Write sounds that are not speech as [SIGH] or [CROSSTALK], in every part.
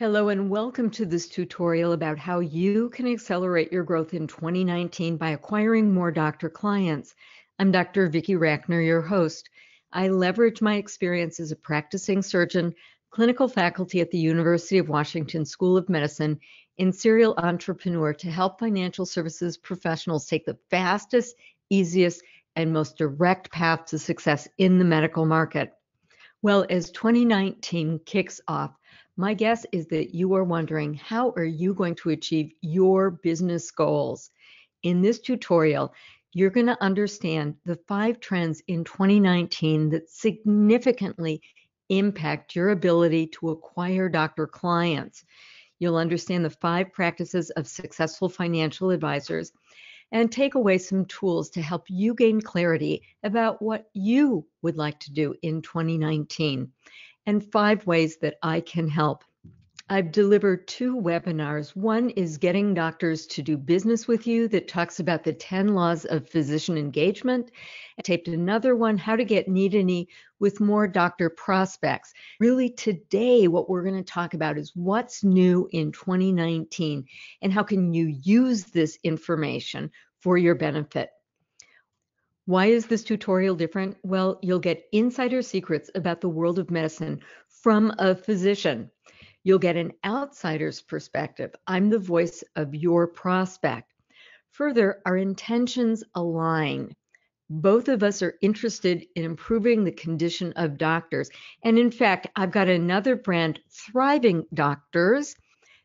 Hello and welcome to this tutorial about how you can accelerate your growth in 2019 by acquiring more doctor clients. I'm Dr. Vicki Rackner, your host. I leverage my experience as a practicing surgeon, clinical faculty at the University of Washington School of Medicine, and serial entrepreneur to help financial services professionals take the fastest, easiest, and most direct path to success in the medical market. Well, as 2019 kicks off, my guess is that you are wondering how are you going to achieve your business goals? In this tutorial, you're going to understand the five trends in 2019 that significantly impact your ability to acquire doctor clients. You'll understand the five practices of successful financial advisors and take away some tools to help you gain clarity about what you would like to do in 2019 and five ways that I can help. I've delivered two webinars. One is Getting Doctors to Do Business with You that talks about the 10 laws of physician engagement. I taped another one, How to Get Knee to Knee with More Doctor Prospects. Really, today, what we're going to talk about is what's new in 2019 and how can you use this information for your benefit. Why is this tutorial different? Well, you'll get insider secrets about the world of medicine from a physician. You'll get an outsider's perspective. I'm the voice of your prospect. Further, our intentions align. Both of us are interested in improving the condition of doctors. And in fact, I've got another brand, Thriving Doctors.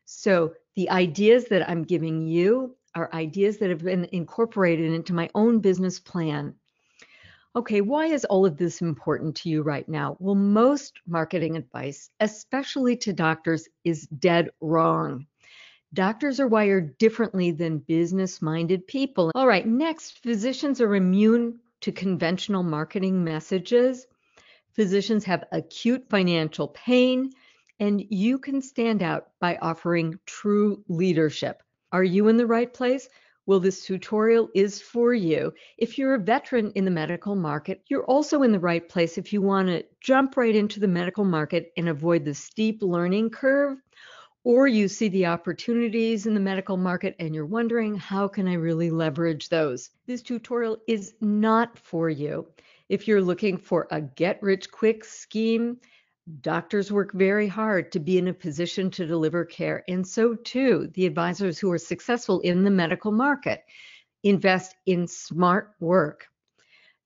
So the ideas that I'm giving you are ideas that have been incorporated into my own business plan. Okay, why is all of this important to you right now? Well, most marketing advice, especially to doctors, is dead wrong. Doctors are wired differently than business minded people. All right, next, physicians are immune to conventional marketing messages. Physicians have acute financial pain, and you can stand out by offering true leadership. Are you in the right place? Well, this tutorial is for you. If you're a veteran in the medical market, you're also in the right place if you want to jump right into the medical market and avoid the steep learning curve, or you see the opportunities in the medical market and you're wondering, how can I really leverage those? This tutorial is not for you. If you're looking for a get rich quick scheme, Doctors work very hard to be in a position to deliver care, and so too the advisors who are successful in the medical market invest in smart work.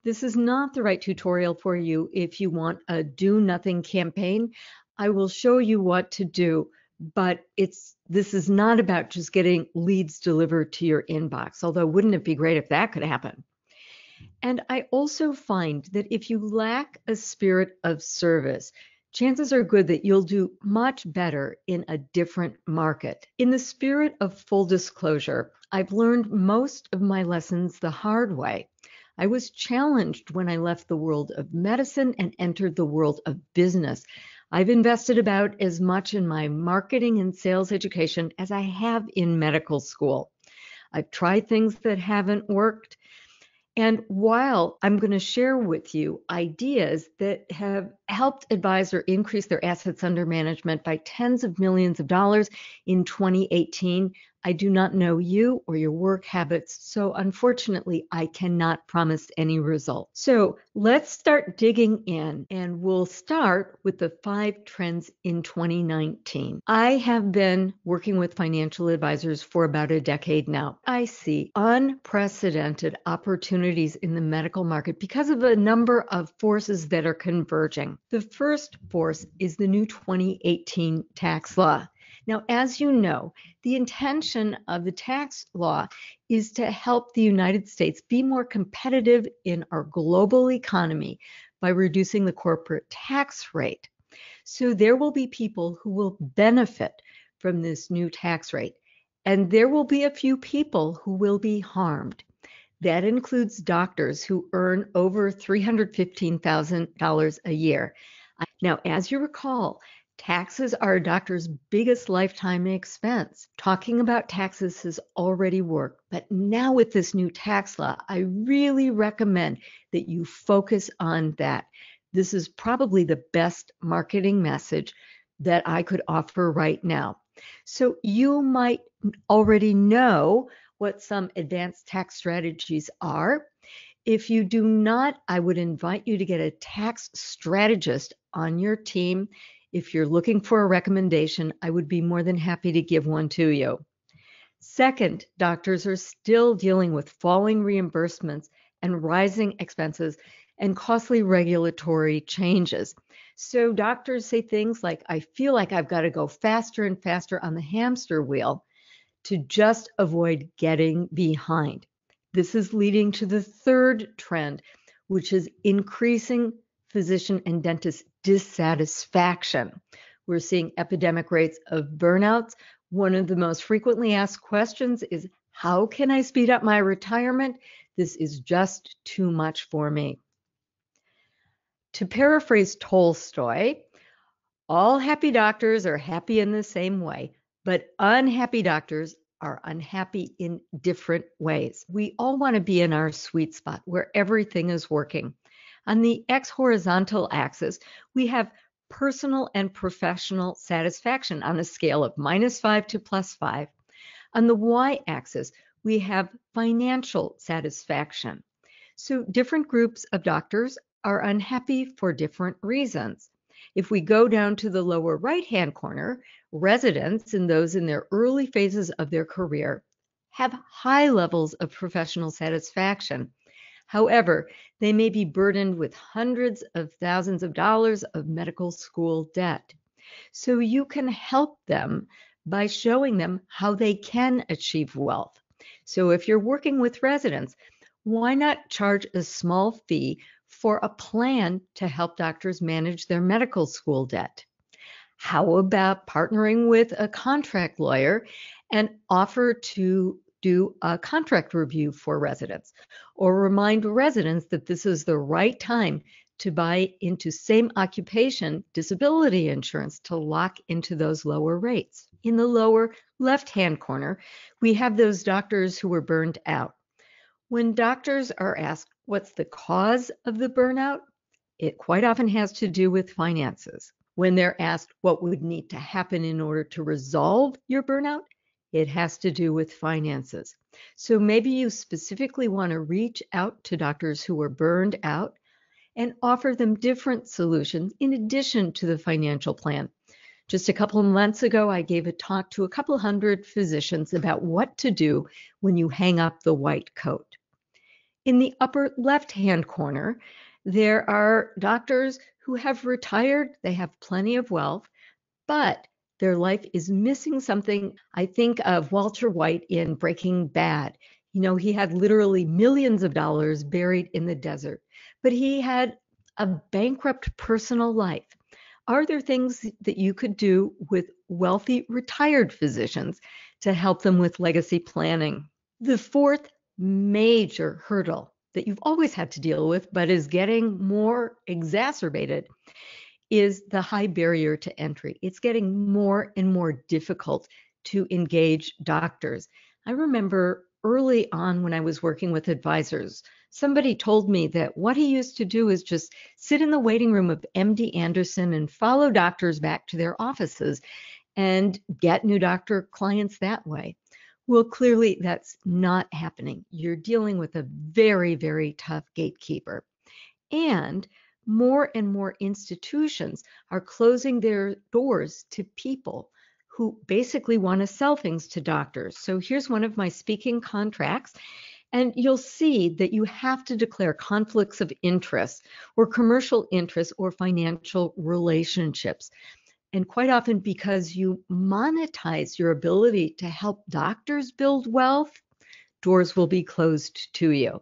This is not the right tutorial for you if you want a do nothing campaign. I will show you what to do, but it's this is not about just getting leads delivered to your inbox, although wouldn't it be great if that could happen? And I also find that if you lack a spirit of service, chances are good that you'll do much better in a different market. In the spirit of full disclosure, I've learned most of my lessons the hard way. I was challenged when I left the world of medicine and entered the world of business. I've invested about as much in my marketing and sales education as I have in medical school. I've tried things that haven't worked and while I'm going to share with you ideas that have helped advisor increase their assets under management by tens of millions of dollars in 2018, I do not know you or your work habits, so unfortunately, I cannot promise any result. So let's start digging in, and we'll start with the five trends in 2019. I have been working with financial advisors for about a decade now. I see unprecedented opportunities in the medical market because of a number of forces that are converging. The first force is the new 2018 tax law. Now, as you know, the intention of the tax law is to help the United States be more competitive in our global economy by reducing the corporate tax rate. So there will be people who will benefit from this new tax rate, and there will be a few people who will be harmed. That includes doctors who earn over $315,000 a year. Now, as you recall, Taxes are a doctor's biggest lifetime expense. Talking about taxes has already worked, but now with this new tax law, I really recommend that you focus on that. This is probably the best marketing message that I could offer right now. So you might already know what some advanced tax strategies are. If you do not, I would invite you to get a tax strategist on your team. If you're looking for a recommendation, I would be more than happy to give one to you. Second, doctors are still dealing with falling reimbursements and rising expenses and costly regulatory changes. So doctors say things like, I feel like I've got to go faster and faster on the hamster wheel to just avoid getting behind. This is leading to the third trend, which is increasing physician and dentist dissatisfaction. We're seeing epidemic rates of burnouts. One of the most frequently asked questions is How can I speed up my retirement? This is just too much for me. To paraphrase Tolstoy, all happy doctors are happy in the same way, but unhappy doctors are unhappy in different ways. We all want to be in our sweet spot where everything is working. On the x horizontal axis, we have personal and professional satisfaction on a scale of minus five to plus five. On the y axis, we have financial satisfaction. So different groups of doctors are unhappy for different reasons. If we go down to the lower right hand corner, residents and those in their early phases of their career have high levels of professional satisfaction. However, they may be burdened with hundreds of thousands of dollars of medical school debt. So you can help them by showing them how they can achieve wealth. So if you're working with residents, why not charge a small fee for a plan to help doctors manage their medical school debt? How about partnering with a contract lawyer and offer to do a contract review for residents or remind residents that this is the right time to buy into same occupation disability insurance to lock into those lower rates. In the lower left hand corner, we have those doctors who were burned out. When doctors are asked what's the cause of the burnout, it quite often has to do with finances. When they're asked what would need to happen in order to resolve your burnout, it has to do with finances. So maybe you specifically want to reach out to doctors who are burned out and offer them different solutions in addition to the financial plan. Just a couple of months ago, I gave a talk to a couple hundred physicians about what to do when you hang up the white coat. In the upper left hand corner, there are doctors who have retired, they have plenty of wealth, but their life is missing something. I think of Walter White in Breaking Bad. You know, he had literally millions of dollars buried in the desert, but he had a bankrupt personal life. Are there things that you could do with wealthy retired physicians to help them with legacy planning? The fourth major hurdle that you've always had to deal with, but is getting more exacerbated, is the high barrier to entry. It's getting more and more difficult to engage doctors. I remember early on when I was working with advisors, somebody told me that what he used to do is just sit in the waiting room of MD Anderson and follow doctors back to their offices and get new doctor clients that way. Well, clearly that's not happening. You're dealing with a very, very tough gatekeeper. And more and more institutions are closing their doors to people who basically want to sell things to doctors. So here's one of my speaking contracts. And you'll see that you have to declare conflicts of interest or commercial interests or financial relationships. And quite often, because you monetize your ability to help doctors build wealth, doors will be closed to you.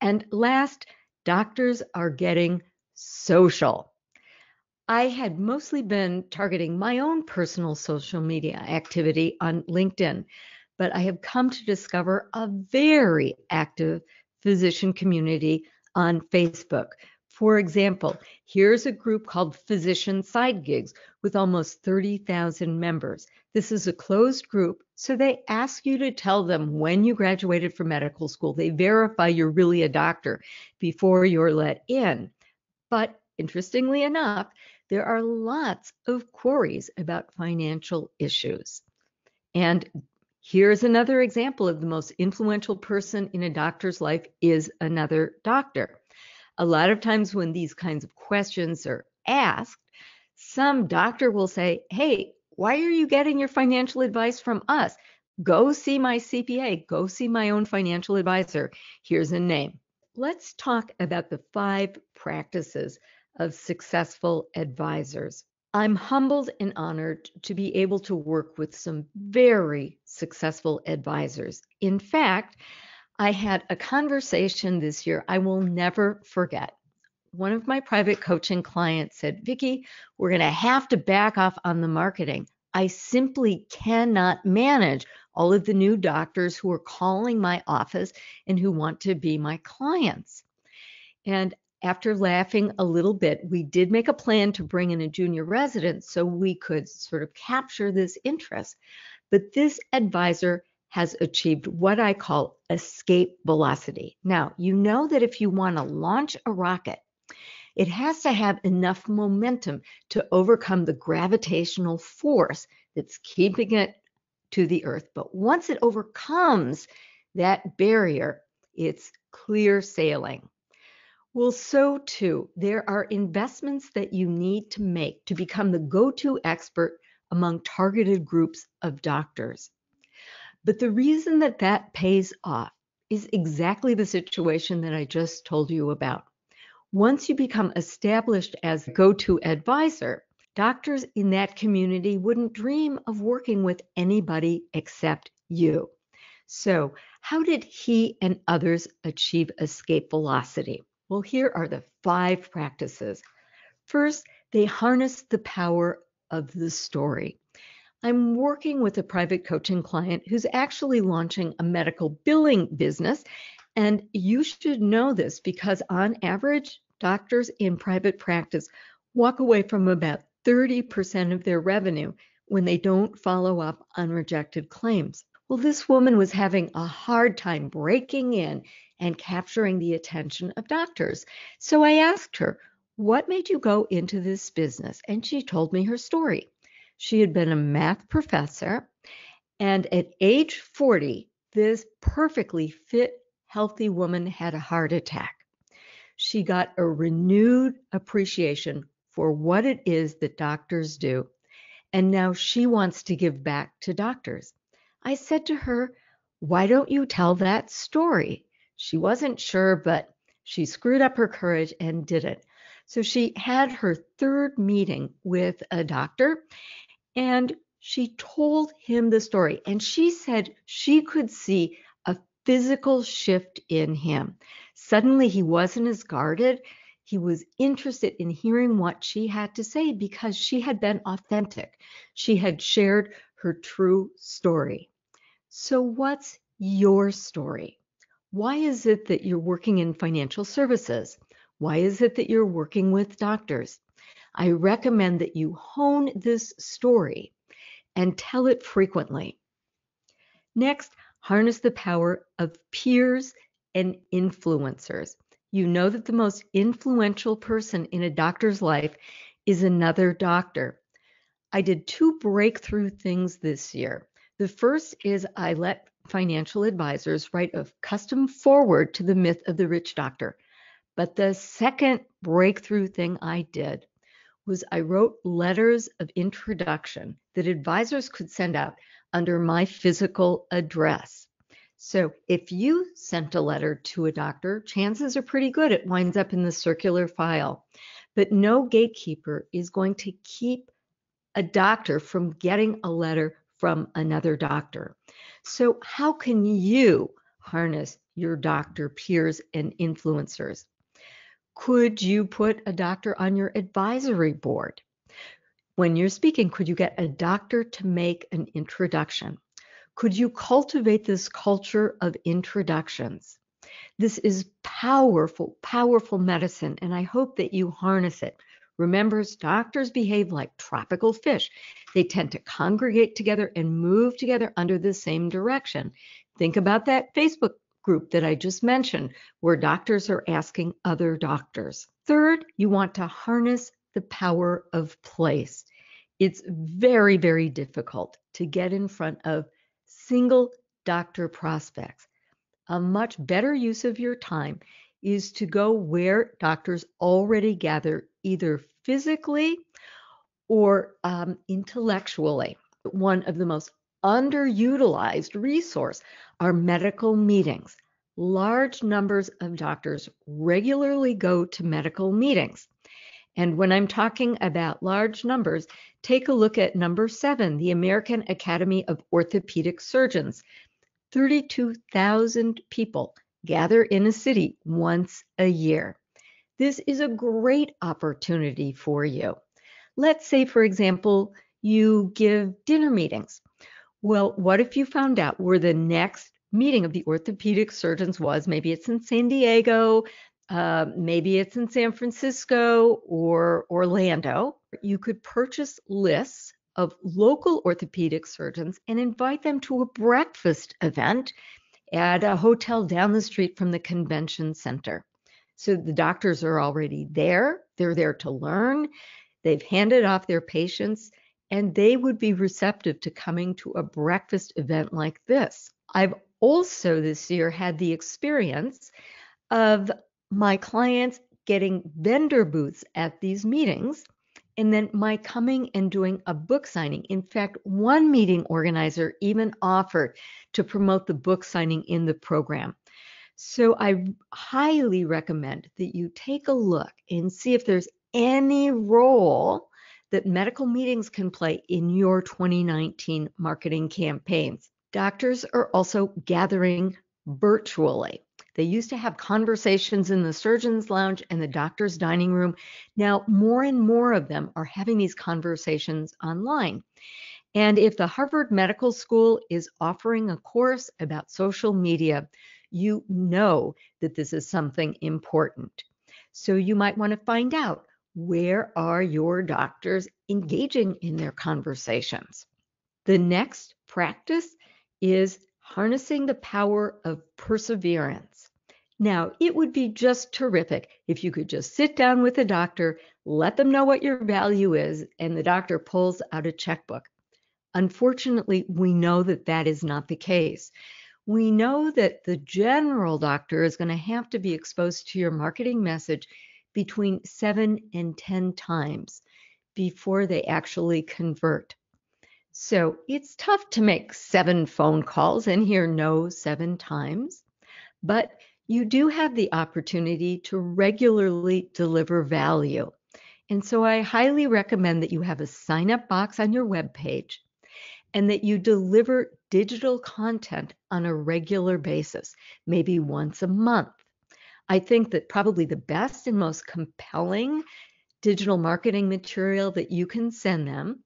And last, doctors are getting social. I had mostly been targeting my own personal social media activity on LinkedIn, but I have come to discover a very active physician community on Facebook for example, here's a group called Physician Side Gigs with almost 30,000 members. This is a closed group, so they ask you to tell them when you graduated from medical school. They verify you're really a doctor before you're let in. But interestingly enough, there are lots of queries about financial issues. And here's another example of the most influential person in a doctor's life is another doctor. A lot of times when these kinds of questions are asked, some doctor will say, Hey, why are you getting your financial advice from us? Go see my CPA, go see my own financial advisor. Here's a name. Let's talk about the five practices of successful advisors. I'm humbled and honored to be able to work with some very successful advisors. In fact, I had a conversation this year I will never forget. One of my private coaching clients said, Vicki, we're going to have to back off on the marketing. I simply cannot manage all of the new doctors who are calling my office and who want to be my clients. And after laughing a little bit, we did make a plan to bring in a junior resident so we could sort of capture this interest. But this advisor has achieved what I call escape velocity. Now, you know that if you want to launch a rocket, it has to have enough momentum to overcome the gravitational force that's keeping it to the earth. But once it overcomes that barrier, it's clear sailing. Well, so too, there are investments that you need to make to become the go to expert among targeted groups of doctors. But the reason that that pays off is exactly the situation that I just told you about. Once you become established as go-to advisor, doctors in that community wouldn't dream of working with anybody except you. So, how did he and others achieve escape velocity? Well, here are the five practices. First, they harness the power of the story. I'm working with a private coaching client who's actually launching a medical billing business. And you should know this because, on average, doctors in private practice walk away from about 30% of their revenue when they don't follow up on rejected claims. Well, this woman was having a hard time breaking in and capturing the attention of doctors. So I asked her, What made you go into this business? And she told me her story. She had been a math professor, and at age 40, this perfectly fit, healthy woman had a heart attack she got a renewed appreciation for what it is that doctors do. And now she wants to give back to doctors. I said to her, Why don't you tell that story? She wasn't sure, but she screwed up her courage and did it. So she had her third meeting with a doctor and she told him the story. And she said she could see a physical shift in him. Suddenly, he wasn't as guarded. He was interested in hearing what she had to say because she had been authentic. She had shared her true story. So, what's your story? Why is it that you're working in financial services? Why is it that you're working with doctors? I recommend that you hone this story and tell it frequently. Next, harness the power of peers and influencers. You know that the most influential person in a doctor's life is another doctor. I did two breakthrough things this year. The first is I let financial advisors write a custom forward to the myth of the rich doctor. But the second breakthrough thing I did was I wrote letters of introduction that advisors could send out under my physical address. So if you sent a letter to a doctor, chances are pretty good it winds up in the circular file. But no gatekeeper is going to keep a doctor from getting a letter from another doctor. So, how can you harness your doctor peers and influencers? Could you put a doctor on your advisory board? When you're speaking, could you get a doctor to make an introduction? Could you cultivate this culture of introductions? This is powerful, powerful medicine, and I hope that you harness it. Remember, doctors behave like tropical fish. They tend to congregate together and move together under the same direction. Think about that Facebook group that I just mentioned, where doctors are asking other doctors. Third, you want to harness the power of place. It's very, very difficult to get in front of single doctor prospects. A much better use of your time is to go where doctors already gather, either physically or um, intellectually. One of the most underutilized resource are medical meetings. Large numbers of doctors regularly go to medical meetings. And when I'm talking about large numbers, take a look at number seven, the American Academy of Orthopedic Surgeons. 32,000 people gather in a city once a year. This is a great opportunity for you. Let's say, for example, you give dinner meetings. Well, what if you found out where the next meeting of the orthopedic surgeons was? Maybe it's in San Diego, uh, maybe it's in San Francisco or Orlando. You could purchase lists of local orthopedic surgeons and invite them to a breakfast event at a hotel down the street from the convention center. So the doctors are already there, they're there to learn, they've handed off their patients, and they would be receptive to coming to a breakfast event like this. I've also this year had the experience of my clients getting vendor booths at these meetings and then my coming and doing a book signing. In fact, one meeting organizer even offered to promote the book signing in the program. So I highly recommend that you take a look and see if there's any role that medical meetings can play in your 2019 marketing campaigns. Doctors are also gathering virtually. They used to have conversations in the surgeon's lounge and the doctor's dining room. Now, more and more of them are having these conversations online. And if the Harvard Medical School is offering a course about social media, you know that this is something important. So you might want to find out where are your doctors engaging in their conversations. The next practice is harnessing the power of perseverance. Now, it would be just terrific if you could just sit down with a doctor, let them know what your value is, and the doctor pulls out a checkbook. Unfortunately, we know that that is not the case. We know that the general doctor is going to have to be exposed to your marketing message between seven and 10 times before they actually convert. So it's tough to make seven phone calls and hear no seven times, but you do have the opportunity to regularly deliver value. And so I highly recommend that you have a sign up box on your webpage and that you deliver digital content on a regular basis, maybe once a month. I think that probably the best and most compelling digital marketing material that you can send them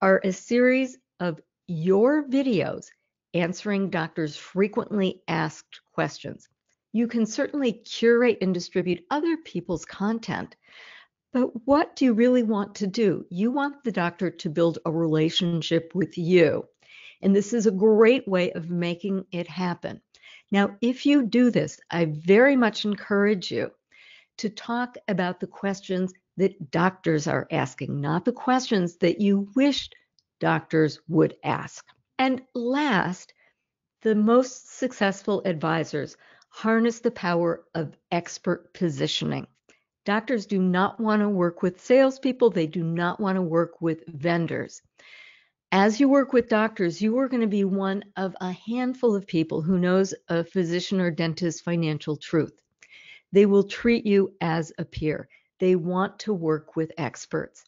are a series of your videos answering doctors' frequently asked questions. You can certainly curate and distribute other people's content, but what do you really want to do? You want the doctor to build a relationship with you. And this is a great way of making it happen. Now, if you do this, I very much encourage you to talk about the questions that doctors are asking, not the questions that you wished doctors would ask. And last, the most successful advisors harness the power of expert positioning. Doctors do not want to work with salespeople, they do not want to work with vendors. As you work with doctors, you are going to be one of a handful of people who knows a physician or dentist's financial truth. They will treat you as a peer. They want to work with experts.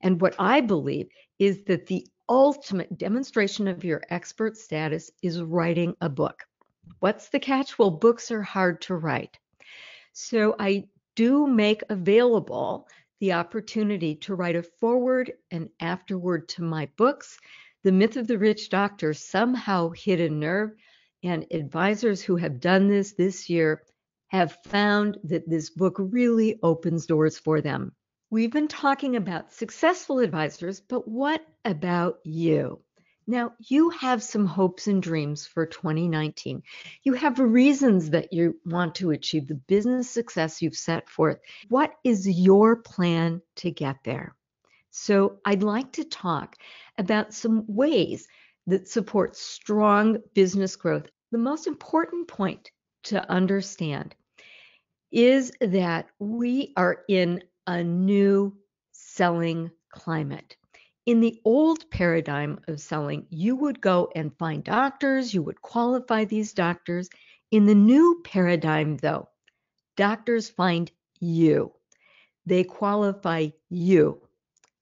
And what I believe is that the ultimate demonstration of your expert status is writing a book. What's the catch? Well, books are hard to write. So I do make available the opportunity to write a forward and afterward to my books. The Myth of the Rich Doctor somehow hit a nerve, and advisors who have done this this year have found that this book really opens doors for them. We've been talking about successful advisors, but what about you? Now, you have some hopes and dreams for 2019. You have reasons that you want to achieve the business success you've set forth. What is your plan to get there? So, I'd like to talk about some ways that support strong business growth. The most important point to understand is that we are in a new selling climate. In the old paradigm of selling, you would go and find doctors, you would qualify these doctors. In the new paradigm, though, doctors find you, they qualify you.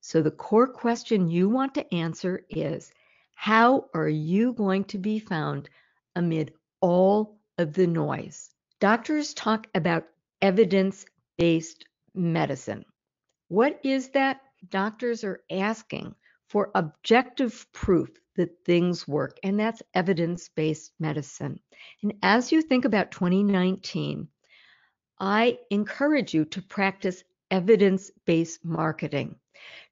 So the core question you want to answer is how are you going to be found amid all of the noise? Doctors talk about evidence based medicine. What is that? doctors are asking for objective proof that things work, and that's evidence based medicine. And as you think about 2019, I encourage you to practice evidence based marketing.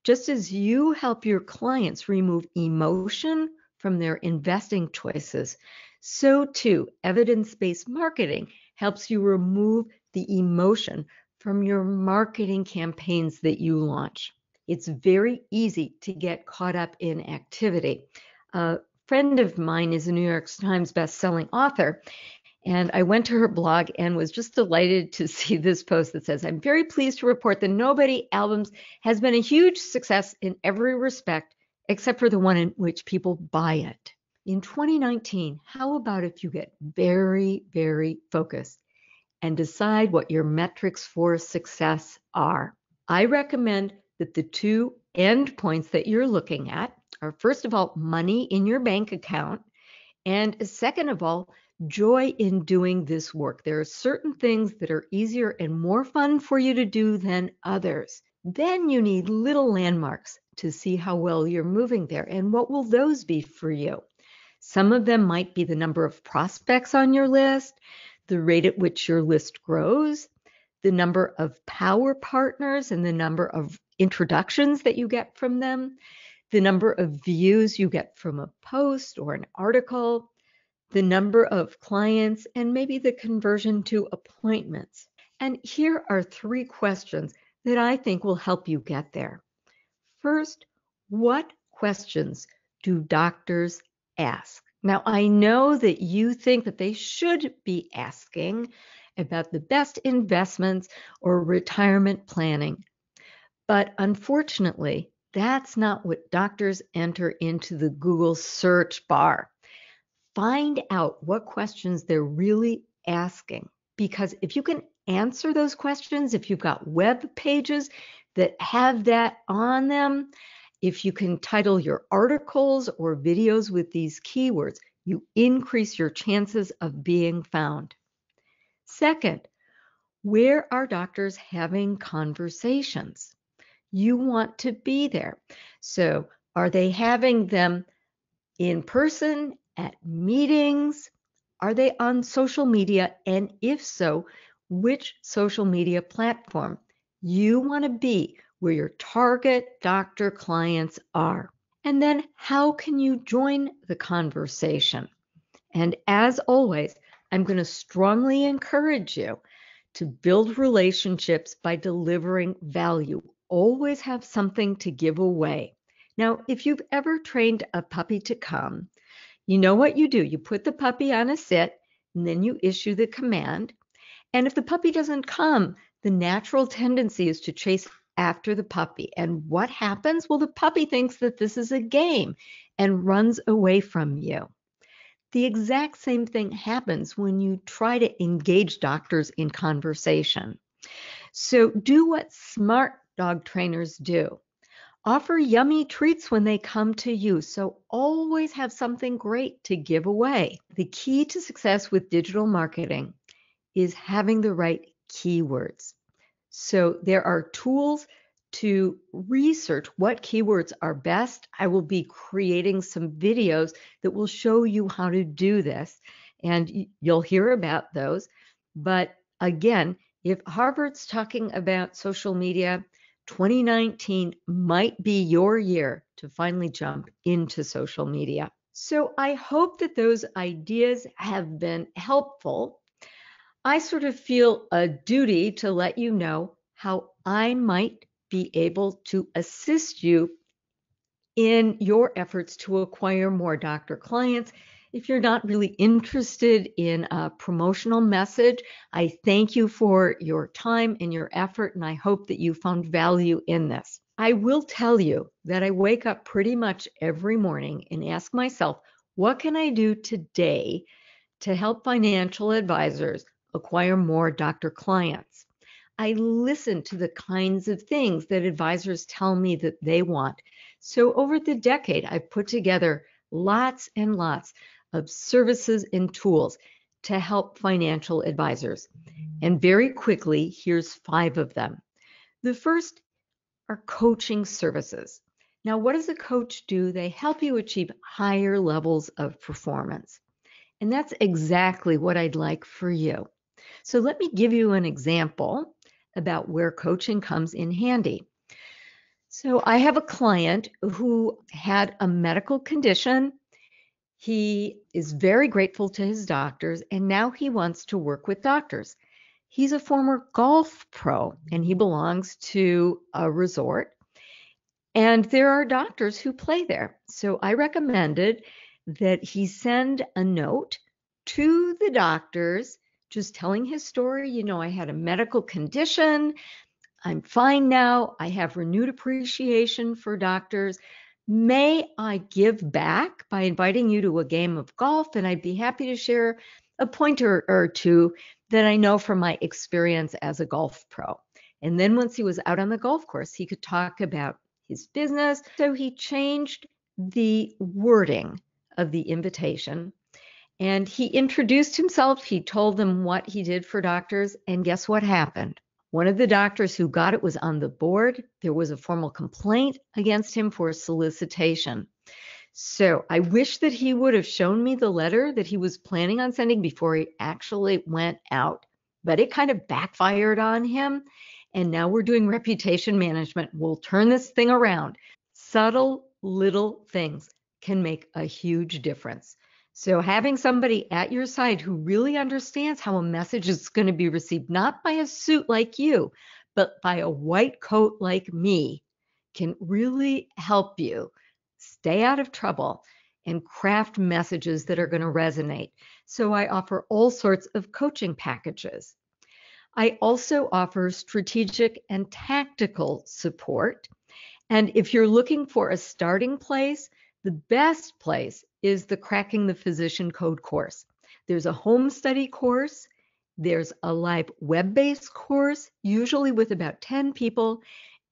Just as you help your clients remove emotion from their investing choices, so too evidence based marketing helps you remove the emotion from your marketing campaigns that you launch it's very easy to get caught up in activity. A friend of mine is a New York Times best-selling author, and I went to her blog and was just delighted to [LAUGHS] see this post that says, I'm very pleased to report the Nobody Albums has been a huge success in every respect, except for the one in which people buy it. In 2019, how about if you get very, very focused and decide what your metrics for success are? I recommend that the two endpoints that you're looking at are first of all, money in your bank account, and second of all, joy in doing this work. There are certain things that are easier and more fun for you to do than others. Then you need little landmarks to see how well you're moving there. And what will those be for you? Some of them might be the number of prospects on your list, the rate at which your list grows, the number of power partners and the number of introductions that you get from them, the number of views you get from a post or an article, the number of clients, and maybe the conversion to appointments. And here are three questions that I think will help you get there. First, what questions do doctors ask? Now, I know that you think that they should be asking about the best investments or retirement planning. But unfortunately, that's not what doctors enter into the Google search bar. Find out what questions they're really asking. Because if you can answer those questions, if you've got web pages that have that on them, if you can title your articles or videos with these keywords, you increase your chances of being found. Second, where are doctors having conversations? you want to be there. So, are they having them in person at meetings? Are they on social media? And if so, which social media platform? You want to be where your target doctor clients are. And then, how can you join the conversation? And as always, I'm going to strongly encourage you to build relationships by delivering value always have something to give away. Now, if you've ever trained a puppy to come, you know what you do. You put the puppy on a sit and then you issue the command. And if the puppy doesn't come, the natural tendency is to chase after the puppy. And what happens? Well, the puppy thinks that this is a game and runs away from you. The exact same thing happens when you try to engage doctors in conversation. So do what smart dog trainers do. Offer yummy treats when they come to you, so always have something great to give away. The key to success with digital marketing is having the right keywords. So there are tools to research what keywords are best. I will be creating some videos that will show you how to do this, and you'll hear about those. But again, if Harvard's talking about social media, 2019 might be your year to finally jump into social media. So I hope that those ideas have been helpful. I sort of feel a duty to let you know how I might be able to assist you in your efforts to acquire more doctor clients. If you're not really interested in a promotional message, I thank you for your time and your effort, and I hope that you found value in this. I will tell you that I wake up pretty much every morning and ask myself, what can I do today to help financial advisors acquire more doctor clients? I listen to the kinds of things that advisors tell me that they want. So over the decade, I've put together lots and lots of services and tools to help financial advisors. And very quickly, here's five of them. The first are coaching services. Now, what does a coach do? They help you achieve higher levels of performance. And that's exactly what I'd like for you. So let me give you an example about where coaching comes in handy. So I have a client who had a medical condition. He is very grateful to his doctors, and now he wants to work with doctors. He's a former golf pro and he belongs to a resort. And there are doctors who play there. So I recommended that he send a note to the doctors just telling his story. You know, I had a medical condition. I'm fine now. I have renewed appreciation for doctors. May I give back by inviting you to a game of golf? And I'd be happy to share a pointer or two that I know from my experience as a golf pro. And then once he was out on the golf course, he could talk about his business. So he changed the wording of the invitation and he introduced himself. He told them what he did for doctors. And guess what happened? One of the doctors who got it was on the board. There was a formal complaint against him for solicitation. So I wish that he would have shown me the letter that he was planning on sending before he actually went out. But it kind of backfired on him. And now we're doing reputation management. We'll turn this thing around. Subtle little things can make a huge difference. So having somebody at your side who really understands how a message is going to be received, not by a suit like you, but by a white coat like me, can really help you stay out of trouble and craft messages that are going to resonate. So I offer all sorts of coaching packages. I also offer strategic and tactical support. And if you're looking for a starting place, the best place is the Cracking the Physician Code course. There's a home study course, there's a live web based course, usually with about 10 people,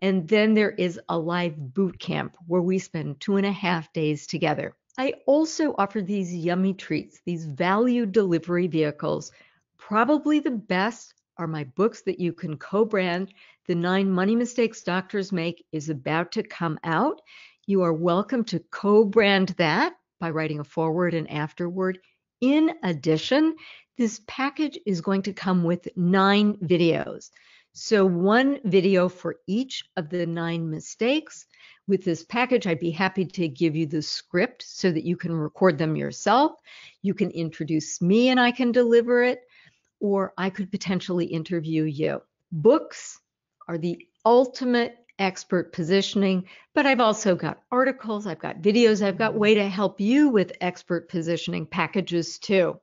and then there is a live boot camp where we spend two and a half days together. I also offer these yummy treats, these value delivery vehicles. Probably the best are my books that you can co brand. The Nine Money Mistakes Doctors Make is about to come out. You are welcome to co brand that by writing a forward and afterward. In addition, this package is going to come with nine videos. So, one video for each of the nine mistakes. With this package, I'd be happy to give you the script so that you can record them yourself. You can introduce me and I can deliver it, or I could potentially interview you. Books are the ultimate expert positioning, but I've also got articles, I've got videos, I've got way to help you with expert positioning packages too.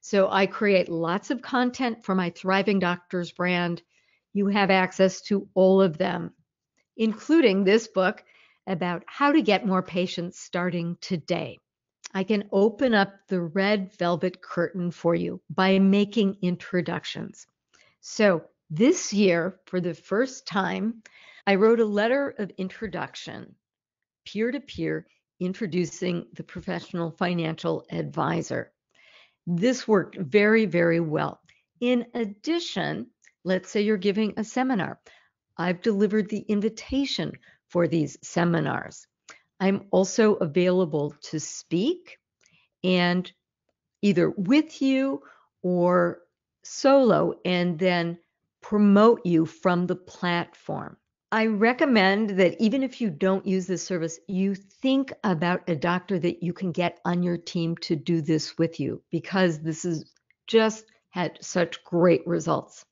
So I create lots of content for my Thriving Doctors brand. You have access to all of them, including this book about how to get more patients starting today. I can open up the red velvet curtain for you by making introductions. So, this year, for the first time, I wrote a letter of introduction, peer to peer, introducing the professional financial advisor. This worked very, very well. In addition, let's say you're giving a seminar. I've delivered the invitation for these seminars. I'm also available to speak and either with you or solo and then promote you from the platform. I recommend that even if you don't use this service, you think about a doctor that you can get on your team to do this with you because this has just had such great results.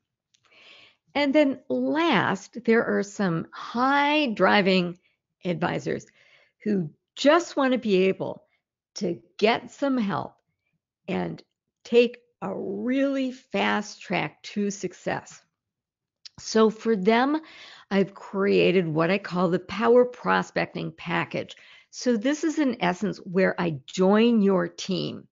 And then last, there are some high driving advisors who just want to be able to get some help and take a really fast track to success. So for them, I've created what I call the power prospecting package. So this is in essence where I join your team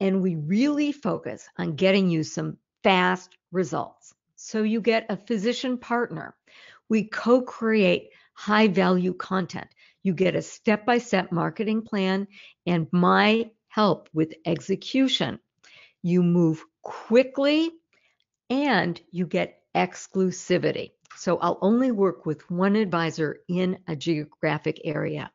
and we really focus on getting you some fast results. So you get a physician partner. We co create high value content. You get a step by step marketing plan and my help with execution. You move quickly and you get exclusivity. So I'll only work with one advisor in a geographic area.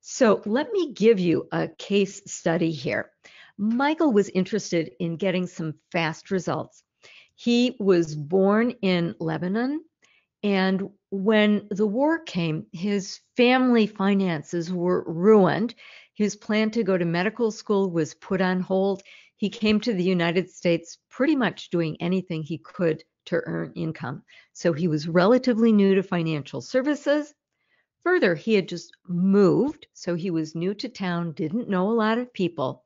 So let me give you a case study here. Michael was interested in getting some fast results. He was born in Lebanon, and when the war came, his family finances were ruined. His plan to go to medical school was put on hold. He came to the United States pretty much doing anything he could to earn income. So he was relatively new to financial services. Further, he had just moved, so he was new to town, didn't know a lot of people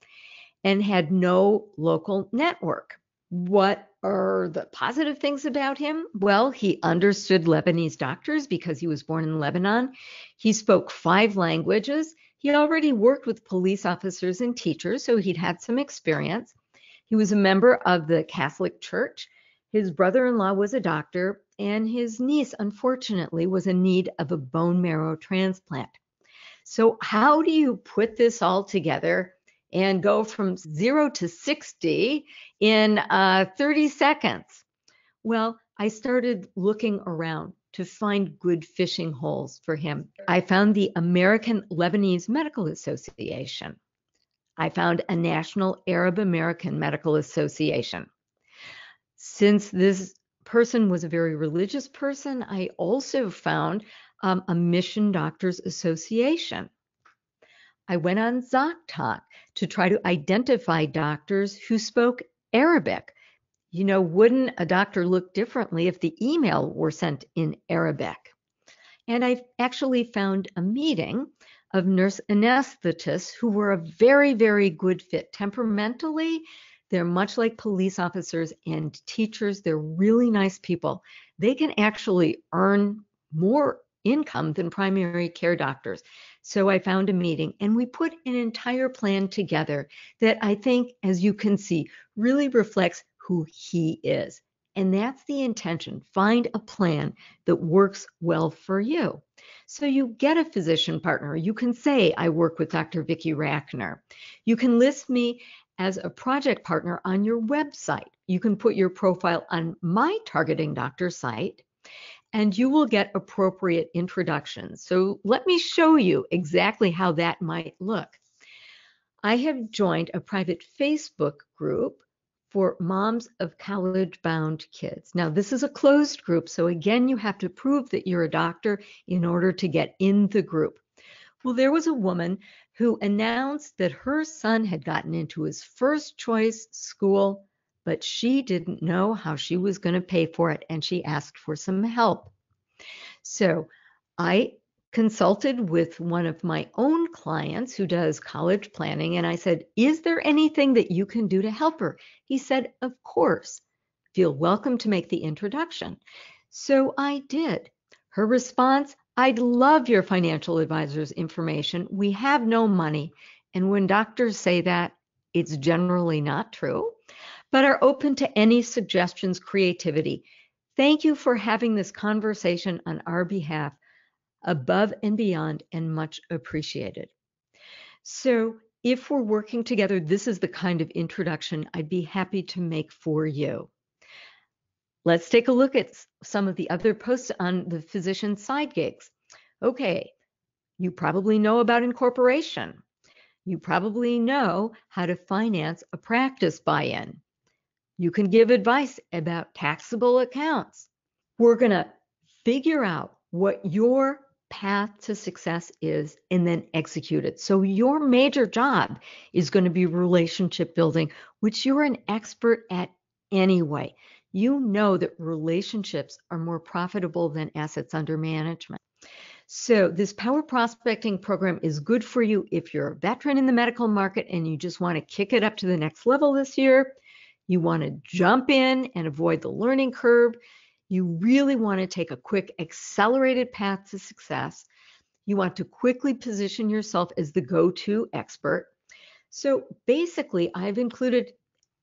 and had no local network. What are the positive things about him? Well, he understood Lebanese doctors because he was born in Lebanon. He spoke five languages. He already worked with police officers and teachers, so he'd had some experience. He was a member of the Catholic Church. His brother in law was a doctor, and his niece, unfortunately, was in need of a bone marrow transplant. So, how do you put this all together and go from zero to 60 in uh, 30 seconds. Well, I started looking around to find good fishing holes for him. I found the American Lebanese Medical Association. I found a National Arab American Medical Association. Since this person was a very religious person, I also found um, a Mission Doctors Association. I went on ZocDoc to try to identify doctors who spoke Arabic. You know, wouldn't a doctor look differently if the email were sent in Arabic? And I actually found a meeting of nurse anesthetists who were a very, very good fit. Temperamentally, they're much like police officers and teachers. They're really nice people. They can actually earn more income than primary care doctors. So I found a meeting and we put an entire plan together that I think, as you can see, really reflects who he is. And that's the intention. Find a plan that works well for you. So you get a physician partner. You can say, I work with Dr. Vicki Rackner. You can list me as a project partner on your website. You can put your profile on my targeting doctor site and you will get appropriate introductions. So let me show you exactly how that might look. I have joined a private Facebook group for moms of college bound kids. Now, this is a closed group, so again, you have to prove that you're a doctor in order to get in the group. Well, there was a woman who announced that her son had gotten into his first choice school but she didn't know how she was going to pay for it and she asked for some help. So I consulted with one of my own clients who does college planning and I said, Is there anything that you can do to help her? He said, Of course. Feel welcome to make the introduction. So I did. Her response I'd love your financial advisor's information. We have no money. And when doctors say that, it's generally not true but are open to any suggestions, creativity. Thank you for having this conversation on our behalf, above and beyond, and much appreciated. So, if we're working together, this is the kind of introduction I'd be happy to make for you. Let's take a look at some of the other posts on the physician side gigs. Okay, you probably know about incorporation. You probably know how to finance a practice buy in. You can give advice about taxable accounts. We're going to figure out what your path to success is and then execute it. So, your major job is going to be relationship building, which you're an expert at anyway. You know that relationships are more profitable than assets under management. So, this power prospecting program is good for you if you're a veteran in the medical market and you just want to kick it up to the next level this year. You want to jump in and avoid the learning curve. You really want to take a quick, accelerated path to success. You want to quickly position yourself as the go to expert. So basically, I've included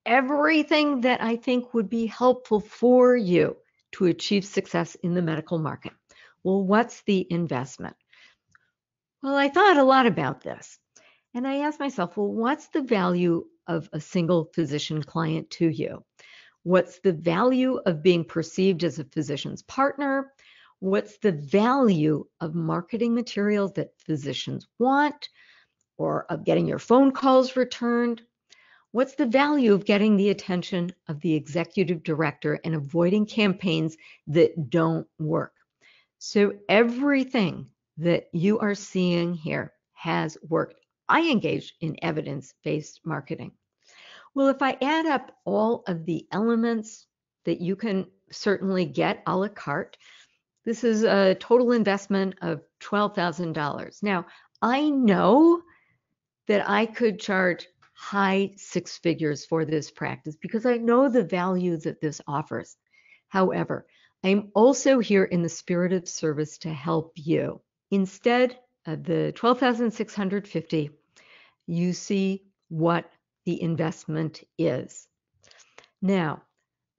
everything that I think would be helpful for you to achieve success in the medical market. Well, what's the investment? Well, I thought a lot about this. And I asked myself, well, what's the value of a single physician client to you? What's the value of being perceived as a physician's partner? What's the value of marketing materials that physicians want or of getting your phone calls returned? What's the value of getting the attention of the executive director and avoiding campaigns that don't work? So, everything that you are seeing here has worked. I engage in evidence based marketing. Well, if I add up all of the elements that you can certainly get a la carte, this is a total investment of $12,000. Now, I know that I could charge high six figures for this practice because I know the value that this offers. However, I'm also here in the spirit of service to help you. Instead of the 12,650, you see what the investment is. Now,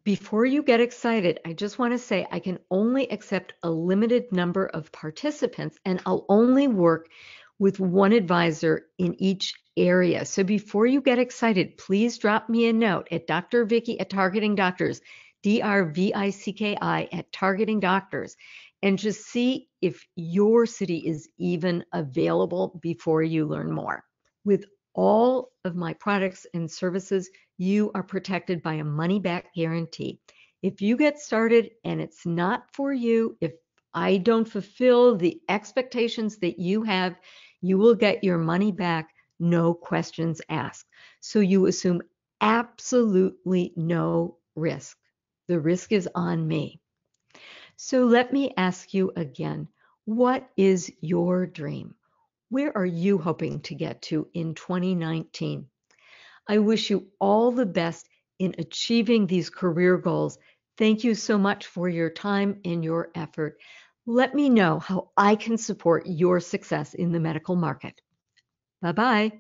before you get excited, I just want to say I can only accept a limited number of participants and I'll only work with one advisor in each area. So before you get excited, please drop me a note at Dr. Vicki at Targeting Doctors, D R V I C K I at Targeting Doctors, and just see if your city is even available before you learn more. With all of my products and services, you are protected by a money back guarantee. If you get started and it's not for you, if I don't fulfill the expectations that you have, you will get your money back, no questions asked. So you assume absolutely no risk. The risk is on me. So let me ask you again what is your dream? Where are you hoping to get to in 2019? I wish you all the best in achieving these career goals. Thank you so much for your time and your effort. Let me know how I can support your success in the medical market. Bye bye.